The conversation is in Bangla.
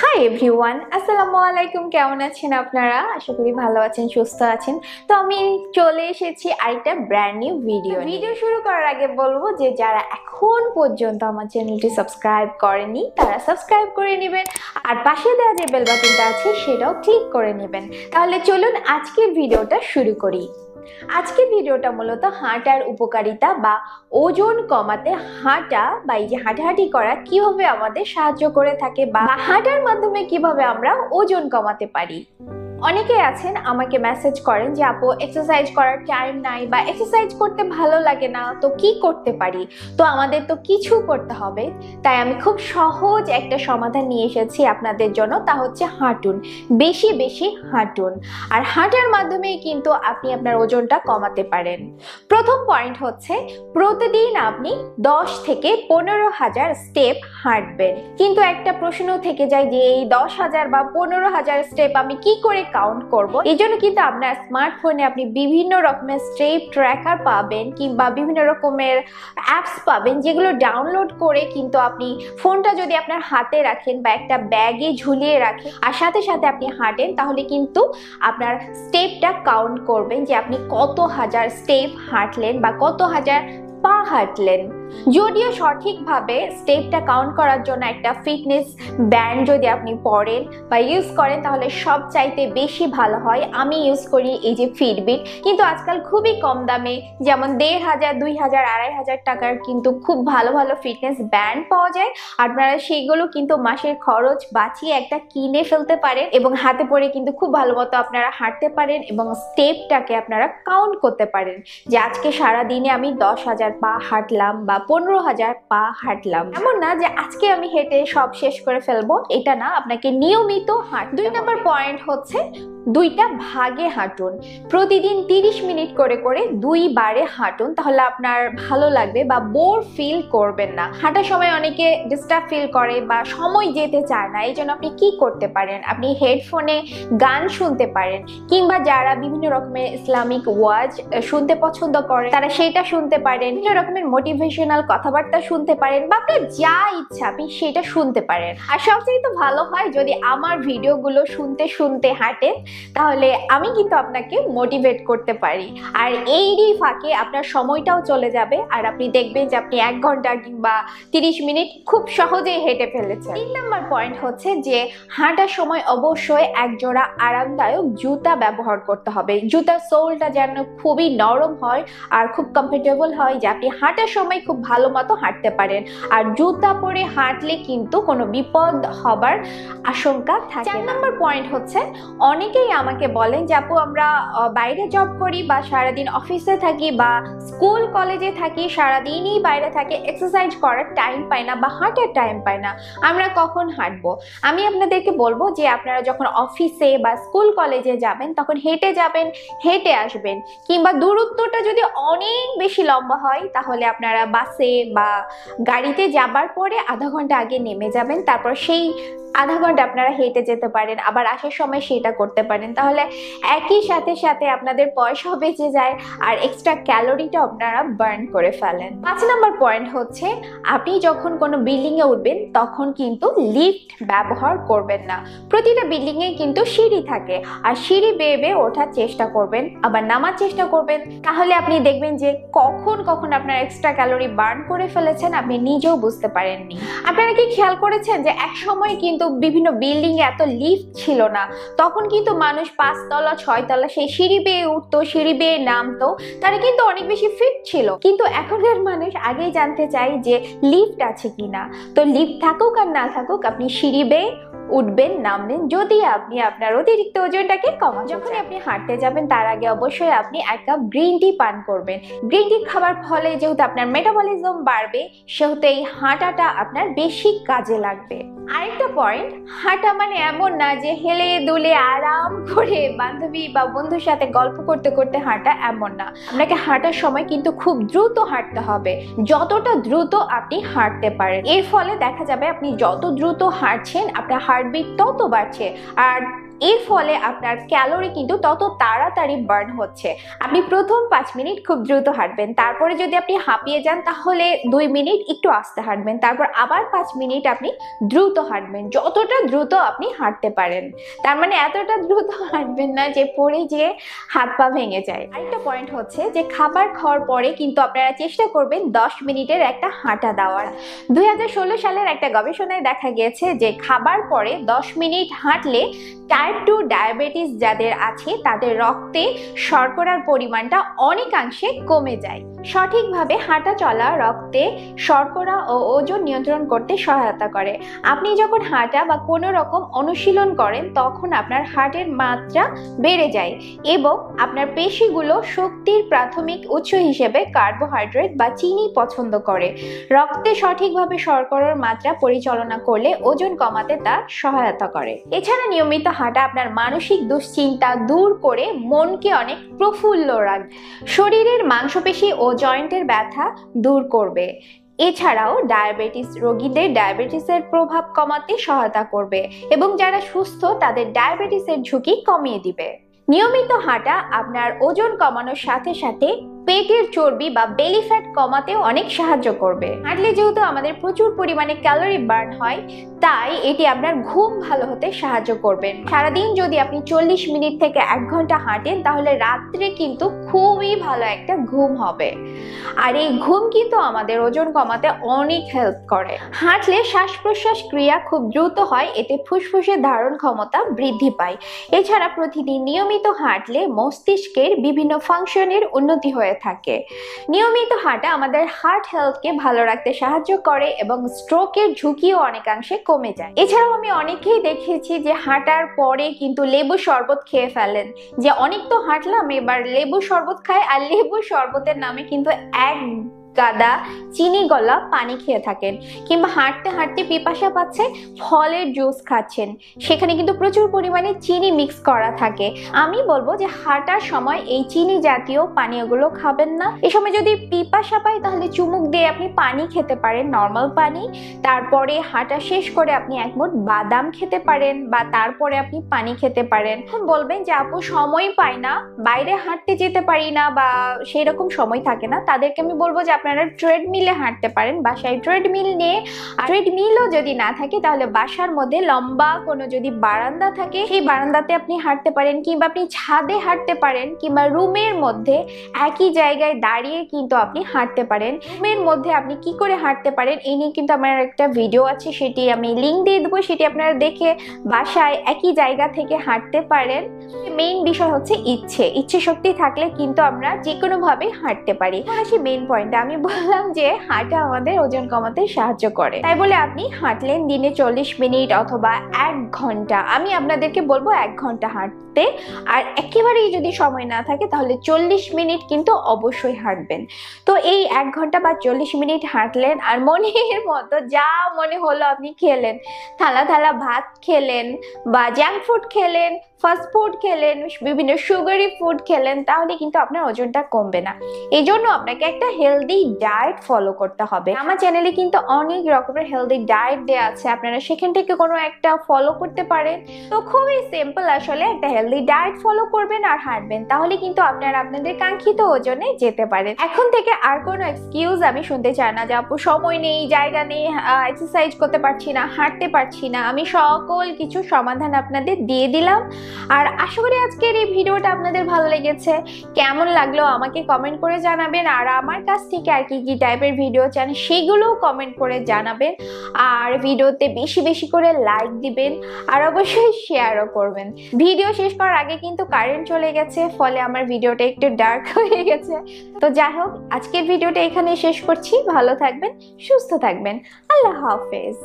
হাই এভরিওয়ান আসসালামু আলাইকুম কেমন আছেন আপনারা? আশা করি ভালো আছেন, সুস্থ আছেন। তো আমি চলে এসেছি আরেকটা ব্র্যান্ড নিউ ভিডিও ভিডিও শুরু করার আগে বলব যে, যারা এখন পর্যন্ত আমার চ্যানেলটি সাবস্ক্রাইব করেনি, তারা সাবস্ক্রাইব করে নেবেন। আর পাশে দেওয়া যে বেল বাটনটা আছে, সেটাও ক্লিক করে নেবেন। তাহলে চলুন আজকের ভিডিওটা শুরু করি। আজকের ভিডিওটা মূলত হাঁটার উপকারিতা বা ওজন কমাতে হাঁটা বা এই যে হাঁটাহাঁটি করা কীভাবে আমাদের সাহায্য করে থাকে বা হাঁটার মাধ্যমে কীভাবে আমরা ওজন কমাতে পারি। অনেকে আছেন, আমাকে মেসেজ করেন যে, আপু এক্সারসাইজ করার টাইম নাই বা এক্সারসাইজ করতে ভালো লাগে না, তো কি করতে পারি? তো আমাদের তো কিছু করতে হবে। তাই আমি খুব সহজ একটা সমাধান নিয়ে এসেছি আপনাদের জন্য, তা হচ্ছে হাঁটুন। বেশি বেশি হাঁটুন। আর হাঁটার মাধ্যমেই কিন্তু আপনি আপনার ওজনটা কমাতে পারেন। প্রথম পয়েন্ট হচ্ছে, প্রতিদিন আপনি দশ থেকে পনেরো হাজার স্টেপ হাঁটবেন। কিন্তু একটা প্রশ্ন থেকে যায় যে, এই দশ হাজার বা পনেরো হাজার স্টেপ আমি কি করে কাউন্ট করব। এই জন্য কিন্তু আপনার স্মার্টফোনে আপনি বিভিন্ন রকমের স্টেপ ট্র্যাকার পাবেন কিংবা বিভিন্ন রকমের অ্যাপস পাবেন যেগুলো ডাউনলোড করে কিন্তু আপনি ফোনটা যদি আপনার হাতে রাখেন বা একটা ব্যাগে ঝুলিয়ে রাখেন আর সাথে সাথে আপনি হাঁটেন, তাহলে কিন্তু আপনার স্টেপটা কাউন্ট করবেন যে আপনি কত হাজার স্টেপ হাঁটলেন বা কত হাজার পা হাঁটলেন। যদিও সঠিকভাবে স্টেপটা কাউন্ট করার জন্য একটা ফিটনেস ব্যান্ড যদি আপনি পরেন বা ইউজ করেন, তাহলে সব চাইতে বেশি ভালো হয়। আমি ইউজ করি এই যে ফিটবিট কিন্তু আজকাল খুবই কম দামে, যেমন দেড় হাজার, দুই হাজার, আড়াই হাজার টাকার কিন্তু খুব ভালো ভালো ফিটনেস ব্যান্ড পাওয়া যায়। আপনারা সেইগুলো কিন্তু মাসের খরচ বাঁচিয়ে একটা কিনে ফেলতে পারেন এবং হাতে পরে কিন্তু খুব ভালো মতো আপনারা হাঁটতে পারেন এবং স্টেপটাকে আপনারা কাউন্ট করতে পারেন। যে আজকে সারা দিনে আমি দশ হাজার পা হাঁটলাম বা পনেরো হাজার পা হাঁটলাম। এমন না যে আজকে আমি হেঁটে সব শেষ করে ফেলব এটা না আপনাকে নিয়মিত হাঁট দুই নম্বর পয়েন্ট হচ্ছে দুইটা ভাগে হাঁটুন। প্রতিদিন তিরিশ মিনিট করে করে দুই বারে হাঁটুন, তাহলে আপনার ভালো লাগবে বা বোর ফিল করবেন না। হাঁটার সময় অনেকে ডিস্টার্ব ফিল করে বা সময় যেতে চায় না এই জন্য আপনি কি করতে পারেন? আপনি হেডফোনে গান শুনতে পারেন, কিংবা যারা বিভিন্ন রকমের ইসলামিক ওয়াজ শুনতে পছন্দ করে, তারা সেটা শুনতে পারেন, বিভিন্ন রকমের মোটিভেশনাল কথাবার্তা শুনতে পারেন, বা আপনার যা ইচ্ছা আপনি সেটা শুনতে পারেন। আর সবচেয়ে তো ভালো হয় যদি আমার ভিডিওগুলো শুনতে শুনতে হাঁটেন তাহলে আমি কিন্তু আপনাকে মোটিভেট করতে পারি। আর এইরই ফাঁকে আপনার সময়টাও চলে যাবে আর আপনি দেখবেন যে আপনি এক ঘণ্টা কিংবা তিরিশ মিনিট খুব সহজেই হেঁটে ফেলেছেন। তিন নম্বর পয়েন্ট হচ্ছে যে হাঁটার সময় অবশ্যই এক জোড়া আরামদায়ক জুতা ব্যবহার করতে হবে। জুতার সোলটা যেন খুবই নরম হয় আর খুব কমফোর্টেবল হয় যে আপনি হাঁটার সময় খুব ভালো মতো হাঁটতে পারেন। আর জুতা পরে হাঁটলে কিন্তু কোনো বিপদ হবার আশঙ্কা থাকে চার নম্বর পয়েন্ট হচ্ছে অনেকেই আমাকে বলেন যে, আপু, আমরা বাইরে জব করি বা সারাদিন অফিসে থাকি বা স্কুল কলেজে থাকি, সারাদিনই বাইরে থাকি এক্সারসাইজ করার টাইম পাই না বা হাঁটার টাইম পাই না। আমরা কখন হাঁটবো? আমি আপনাদেরকে বলব যে, আপনারা যখন অফিসে বা স্কুল কলেজে যাবেন, তখন হেঁটে যাবেন, হেঁটে আসবেন। কিংবা দূরত্বটা যদি অনেক বেশি লম্বা হয়, তাহলে আপনারা বাসে বা গাড়িতে যাবার পরে আধা ঘণ্টা আগে নেমে যাবেন। তারপর সেই আধা ঘণ্টা আপনারা হেঁটে যেতে পারেন, আবার আসার সময় সেটা করতে পারেন। তাহলে একই সাথে সাথে আপনাদের পয়সাও বেঁচে যায় আর এক্সট্রা ক্যালোরিটা আপনারা বার্ন করে ফেলেন। পাঁচ নম্বর পয়েন্ট হচ্ছে, আপনি যখন কোনো বিল্ডিংয়ে উঠবেন, তখন কিন্তু লিফট ব্যবহার করবেন না। প্রতিটা বিল্ডিংয়ে কিন্তু সিঁড়ি থাকে, আর সিঁড়ি বেয়ে বেয়ে ওঠার চেষ্টা করবেন, আবার নামার চেষ্টা করবেন। তাহলে আপনি দেখবেন যে কখন কখন আপনার এক্সট্রা ক্যালোরি বার্ন করে ফেলেছেন, আপনি নিজেও বুঝতে পারেননি। আপনারা কি খেয়াল করেছেন যে এক সময় কিন্তু বিভিন্ন বিল্ডিং এত লিফট ছিল না। তখন কিন্তু মানুষ পাঁচতলা, ছয়তলা সেই সিঁড়ি বেয়ে উঠতো, সিঁড়ি বেয়ে নামতো, তারা কিন্তু অনেক বেশি ফিট ছিল। কিন্তু এখনকার মানুষ আগেই জানতে চাই যে লিফট আছে কিনা। তো লিফট থাকুক আর না থাকুক, আপনি সিঁড়ি বেয়ে উঠবেন নামবেন যদি আপনি আপনার অতিরিক্ত ওজনটাকে কমান যখন আপনি হাঁটতে যাবেন, তার আগে অবশ্যই আপনি এক কাপ গ্রিন টি পান করবেন। গ্রিন টি খাবার ফলে যেহেতু আপনার মেটাবলিজম বাড়বে, সেহেতু এই হাঁটাটা আপনার বেশি কাজে লাগবে। আরেকটা পয়েন্ট হাঁটা মানে এমন না যে হেলে দুলে আরাম করে বান্ধবী বা বন্ধুর সাথে গল্প করতে করতে হাঁটা এমন না। আপনাকে হাঁটার সময় কিন্তু খুব দ্রুত হাঁটতে হবে। যতটা দ্রুত আপনি হাঁটতে পারেন। এর ফলে দেখা যাবে আপনি যত দ্রুত হাঁটছেন, আপনার হার্টবিট তত বাড়ছে। আর এর ফলে আপনার ক্যালোরি কিন্তু তত তাড়াতাড়ি বার্ন হচ্ছে। আপনি প্রথম পাঁচ মিনিট খুব দ্রুত হাঁটবেন, তারপরে যদি আপনি হাঁপিয়ে যান তাহলে দুই মিনিট একটু আস্তে হাঁটবেন, তারপর আবার পাঁচ মিনিট আপনি দ্রুত হাঁটবেন, যতটা দ্রুত আপনি হাঁটতে পারেন। তার মানে এতটা দ্রুত হাঁটবেন না যে পড়ে যেয়ে হাত পা ভেঙে যায়। আরেকটা পয়েন্ট হচ্ছে যে খাবার খাওয়ার পরে কিন্তু আপনারা চেষ্টা করবেন দশ মিনিটের একটা হাঁটা দেওয়ার। দুই হাজার ষোলো সালের একটা গবেষণায় দেখা গিয়েছে যে খাবার পরে দশ মিনিট হাঁটলে টাইপ টু ডায়াবেটিস যাদের আছে তাদের রক্তে শর্করার পরিমাণটা অনেকাংশে কমে যায়। সঠিকভাবে হাঁটা চলা, রক্তে শর্করা ও ওজন নিয়ন্ত্রণ করতে সহায়তা করে। আপনি যখন হাঁটা বা কোনো রকম অনুশীলন করেন, তখন আপনার হার্টের মাত্রা বেড়ে যায় এবং আপনার পেশিগুলো শক্তির প্রাথমিক উৎস হিসেবে কার্বোহাইড্রেট বা চিনি পছন্দ করে। রক্তে সঠিকভাবে শর্করার মাত্রা পরিচালনা করলে ওজন কমাতে তা সহায়তা করে। এছাড়া নিয়মিত হাঁটা আপনার মানসিক দুশ্চিন্তা দূর করে মনকে অনেক প্রফুল্ল রাখবে শরীরের মাংসপেশি ও জয়েন্টের ব্যথা দূর করবে। এছাড়াও ডায়াবেটিস রোগীদের ডায়াবেটিসের প্রভাব কমাতে সহায়তা করবে এবং যারা সুস্থ, তাদের ডায়াবেটিসের ঝুঁকি কমিয়ে দিবে। নিয়মিত হাঁটা আপনার ওজন কমানোর সাথে সাথে পেটের চর্বি বা বেলি ফ্যাট কমাতেও অনেক সাহায্য করবে। হাঁটলে যেহেতু আমাদের প্রচুর পরিমাণে ক্যালোরি বার্ন হয়, তাই এটি আপনার ঘুম ভালো হতে সাহায্য করবেন সারাদিন যদি আপনি চল্লিশ মিনিট থেকে এক ঘণ্টা হাঁটেন, তাহলে রাত্রে কিন্তু খুবই ভালো একটা ঘুম হবে। আর এই ঘুম কিন্তু আমাদের ওজন কমাতে অনেক হেল্প করে। হাঁটলে শ্বাস প্রশ্বাস ক্রিয়া খুব দ্রুত হয়, এতে ফুসফুসের ধারণ ক্ষমতা বৃদ্ধি পায়। এছাড়া প্রতিদিন নিয়মিত হাঁটলে মস্তিষ্কের বিভিন্ন ফাংশনের উন্নতি হয়ে থাকে। নিয়মিত হাঁটা আমাদের হার্ট হেলথকে ভালো রাখতে সাহায্য করে এবং স্ট্রোকের ঝুঁকিও অনেকাংশে কমে যায়। এছাড়াও আমি অনেকেই দেখেছি যে হাঁটার পরে কিন্তু লেবু শরবত খেয়ে ফেলেন। যে অনেক তো হাঁটলাম, এবার লেবু শরবত খায় আর লেবু শরবতের নামে কিন্তু এক গাদা, চিনি গলা, পানি খেয়ে থাকেন কিংবা হাঁটতে হাঁটতে পিপাসা পাচ্ছে, ফলের জুস খাচ্ছেন। সেখানে কিন্তু প্রচুর পরিমাণে চিনি মিক্স করা থাকে। আমি বলব যে হাঁটার সময় এই চিনি জাতীয় পানীয়গুলো খাবেন না। এ সময় যদি পিপাসা পায়, তাহলে চুমুক দিয়ে আপনি পানি খেতে পারেন নর্মাল পানি। তারপরে হাঁটা শেষ করে আপনি এক মুঠ বাদাম খেতে পারেন বা তারপরে আপনি পানি খেতে পারেন। বলবেন যে, আপু, সময় পাই না। বাইরে হাঁটতে যেতে পারি না বা সেই রকম সময় থাকে না। তাদেরকে আমি বলব যে আপনারা ট্রেডমিলে হাঁটতে পারেন, বাসায় ট্রেডমিল নিয়ে। আর ট্রেডমিলও যদি না থাকে, তাহলে বাসার মধ্যে লম্বা কোনো যদি বারান্দা থাকে, সেই বারান্দাতে আপনি হাঁটতে পারেন, কিংবা আপনি ছাদে হাঁটতে পারেন, কিংবা রুমের মধ্যে একই জায়গায় দাঁড়িয়ে কিন্তু আপনি হাঁটতে পারেন। রুমের মধ্যে আপনি কি করে হাঁটতে পারেন এই নিয়ে কিন্তু আমার একটা ভিডিও আছে, সেটি আমি লিঙ্ক দিয়ে দেবো, সেটি আপনারা দেখে বাসায় একই জায়গা থেকে হাঁটতে পারেন। মেইন বিষয় হচ্ছে ইচ্ছে। ইচ্ছে শক্তি থাকলে কিন্তু আমরা যে কোনোভাবে হাঁটতে পারি। আসি মেইন পয়েন্ট আমি বললাম যে হাঁটা আমাদের ওজন কমাতে সাহায্য করে। তাই বলে আপনি হাঁটলেন দিনে চল্লিশ মিনিট অথবা এক ঘণ্টা। আমি আপনাদেরকে বলব এক ঘণ্টা হাঁটতে আর একেবারেই যদি সময় না থাকে, তাহলে চল্লিশ মিনিট কিন্তু অবশ্যই হাঁটবেন। তো এই এক ঘণ্টা বা চল্লিশ মিনিট হাঁটলেন আর মনের মতো যা মনে হলো আপনি খেলেন। থালা থালা ভাত খেলেন বা জাঙ্ক ফুড খেলেন ফাস্ট ফুড খেলেন, বিভিন্ন সুগারি ফুড খেলেন, তাহলে কিন্তু আপনার ওজনটা কমবে না। এই জন্য আপনাকে একটা হেলদি ডায়েট ফলো করতে হবে। আমার চ্যানেলে কিন্তু অনেক রকমের হেলদি ডায়েট দেওয়া আছে। আপনারা সেখান থেকে কোনো একটা ফলো করতে পারেন। তো খুবই সিম্পল আসলে একটা হেলদি ডায়েট ফলো করবেন আর হাঁটবেন, তাহলে কিন্তু আপনারা আপনাদের কাঙ্ক্ষিত ওজনে যেতে পারেন। এখন থেকে আর কোনো এক্সকিউজ আমি শুনতে চাই না যে, আপু, সময় নেই, জায়গা নেই এক্সারসাইজ করতে পারছি না, হাঁটতে পারছি না। আমি সকল কিছু সমাধান আপনাদের দিয়ে দিলাম। আর আশা করি আজকের এই ভিডিওটা আপনাদের ভালো লেগেছে। কেমন লাগল আমাকে কমেন্ট করে জানাবেন। আর আমার কাছ থেকে আর কি কি টাইপের ভিডিও চান সেগুলোও কমেন্ট করে জানাবেন। আর ভিডিওতে বেশি বেশি করে লাইক দিবেন। আর অবশ্যই শেয়ারও করবেন। ভিডিও শেষ করার আগে কিন্তু কারেন্ট চলে গেছে, ফলে আমার ভিডিওটা একটু ডার্ক হয়ে গেছে। তো যাই হোক, আজকের ভিডিওটা এখানে শেষ করছি। ভালো থাকবেন, সুস্থ থাকবেন। আল্লাহ হাফেজ।